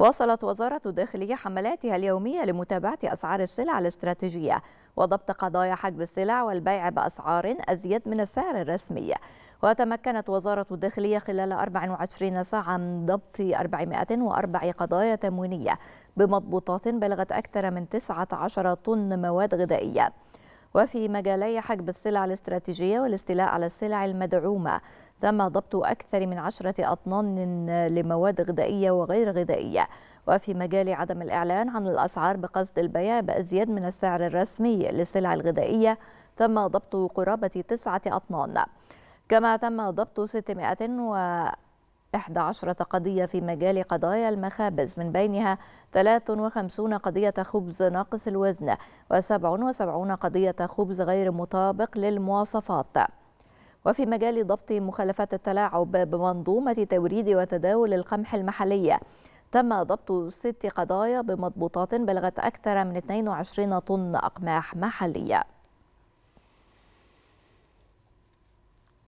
واصلت وزارة الداخلية حملاتها اليومية لمتابعة أسعار السلع الاستراتيجية وضبط قضايا حجب السلع والبيع بأسعار أزيد من السعر الرسمي. وتمكنت وزارة الداخلية خلال 24 ساعة من ضبط 404 قضايا تموينية بمضبوطات بلغت أكثر من 19 طن مواد غذائية. وفي مجالي حجب السلع الاستراتيجية والاستيلاء على السلع المدعومة. تم ضبط أكثر من عشرة أطنان لمواد غذائية وغير غذائية. وفي مجال عدم الإعلان عن الأسعار بقصد البيع بأزيد من السعر الرسمي للسلع الغذائية. تم ضبط قرابة تسعة أطنان. كما تم ضبط 611 قضية في مجال قضايا المخابز من بينها 53 قضية خبز ناقص الوزن و77 قضية خبز غير مطابق للمواصفات. وفي مجال ضبط مخالفات التلاعب بمنظومة توريد وتداول القمح المحلية تم ضبط ست قضايا بمضبوطات بلغت أكثر من 22 طن أقماح محلية.